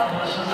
a